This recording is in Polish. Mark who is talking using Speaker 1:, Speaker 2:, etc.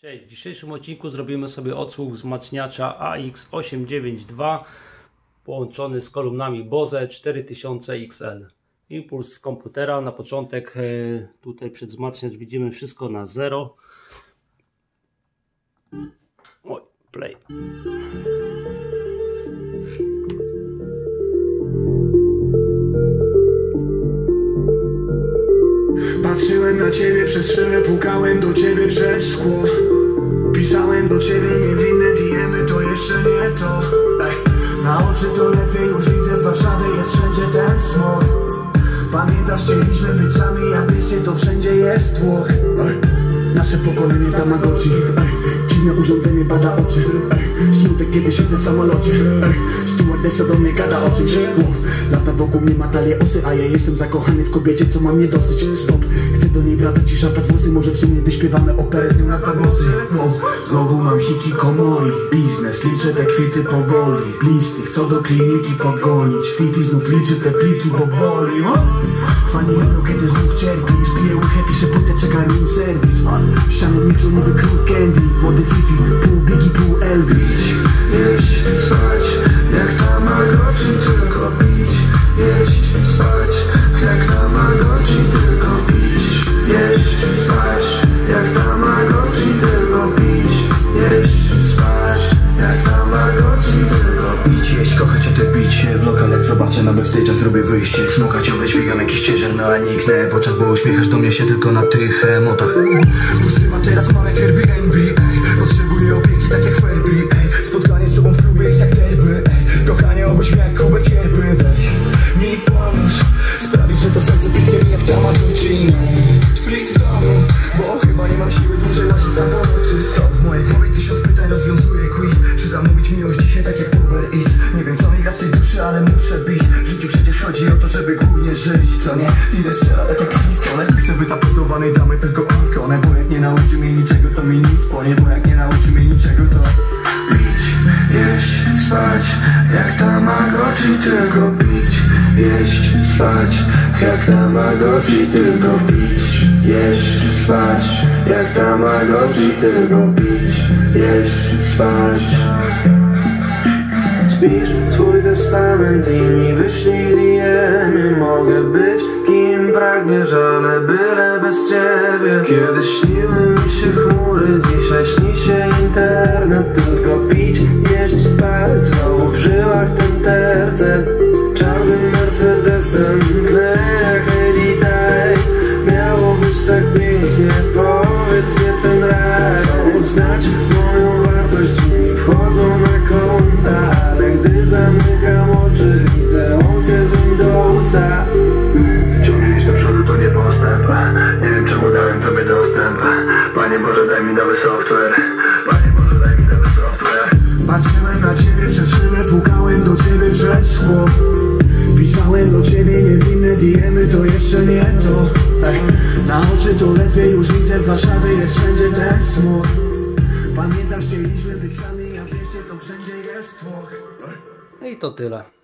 Speaker 1: Cześć, w dzisiejszym odcinku zrobimy sobie odsłuch wzmacniacza AX892 połączony z kolumnami Bose 4000 XL. Impuls z komputera, na początek e, tutaj przed wzmacniacz widzimy wszystko na 0. Oj, play.
Speaker 2: Patrzyłem na ciebie przez szybę, pukałem do ciebie przez szkło. Pisałem do ciebie niewinne diemy, to jeszcze nie to. Na oczy to lepiej już widzę, w Warszawie jest wszędzie ten smog. Pamiętasz, chcieliśmy być sami, jak wieście to wszędzie jest tłok. Nasze pokolenie Tamagotchi. Ej, Dziwne urządzenie bada oczy. Ej, Smutek kiedy siedzę w samolocie. Ej, Stewardessa do mnie gada o czymś. Lata wokół mnie ma talię osy A ja jestem zakochany w kobiecie, co ma mnie dosyć. Stop, chcę do niej wracać i szapać włosy. Może w sumie wyśpiewamy operę z nią na dwa głosy Znowu mam hikikomori Biznes, liczę te kwity powoli. Listy, chcą do kliniki pogonić Fifi znów liczy te pliki, bo boli! Fani lubią, kiedy znów cierpisz Piję łychę, piszę płytę, czeka room serwis. Ściany milczą niby król candy Młody Fifi, pół Biggie, pół Elvis. Jeść, spać, Jeść, kochać, a te pić się w lokal Jak zobaczę na backstage'ach zrobię wyjście Smoka ciągle dźwigam jakiś ciężar No a niknę w oczach, bo uśmiechasz do mnie się tylko na tych emotach Pusty ma teraz mam jak Airbnb ej. Potrzebuję opieki tak jak Ferby. Spotkanie z tobą w klubie jest jak derby. Kochanie mnie jak kubek Weź mi pomóż Sprawić, że to serce pięknie mi jak Tamagotchi zamówić miłość dzisiaj tak jak Uber Eats. Nie wiem co mi gra w tej duszy, ale muszę bić. W życiu przecież chodzi o to, żeby głównie żyć Co nie? Idę strzela tak jak pistolet. Chcę wytapotowanej damy tylko ikonę Bo jak nie nauczy mnie niczego, to mi nic ponie Bo jak nie nauczy mnie niczego, to pić, jeść, spać. Jak Tamagotchi, tylko pić, jeść, spać. Jak Tamagotchi, tylko pić, jeść, spać. Jak Tamagotchi, tylko pić, jeść, spać Spisz swój testament i mi wyślij diemy Mogę być kim pragniesz, ale byle bez ciebie. Kiedyś śniły mi się chmury, dzisiaj software Panie Boże daj mi nowy software Patrzyłem na ciebie przez szybę, pukałem do ciebie przez szkło. Pisałem do ciebie niewinne diemy, to jeszcze nie to. Ej, Na oczy to lepiej już widzę, w Warszawie jest wszędzie ten smog. Pamiętasz, chcieliśmy być sami, a w mieście to wszędzie jest tłok.
Speaker 1: No I to tyle.